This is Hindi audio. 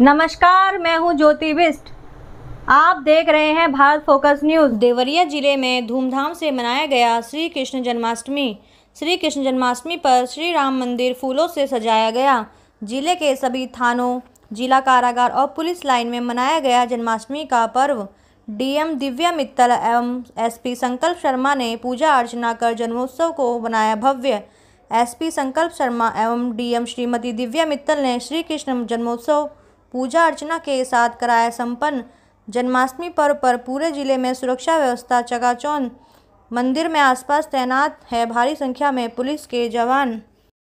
नमस्कार, मैं हूँ ज्योति बिस्ट आप देख रहे हैं भारत फोकस न्यूज़। देवरिया ज़िले में धूमधाम से मनाया गया श्री कृष्ण जन्माष्टमी। श्री कृष्ण जन्माष्टमी पर श्री राम मंदिर फूलों से सजाया गया। ज़िले के सभी थानों, जिला कारागार और पुलिस लाइन में मनाया गया जन्माष्टमी का पर्व। डीएम दिव्या मित्तल एवं एसपी संकल्प शर्मा ने पूजा अर्चना कर जन्मोत्सव को बनाया भव्य। एसपी संकल्प शर्मा एवं डीएम श्रीमती दिव्या मित्तल ने श्री कृष्ण जन्मोत्सव पूजा अर्चना के साथ कराया संपन्न। जन्माष्टमी पर्व पर पूरे ज़िले में सुरक्षा व्यवस्था चकाचौंध। मंदिर में आसपास तैनात है, भारी संख्या में पुलिस के जवान।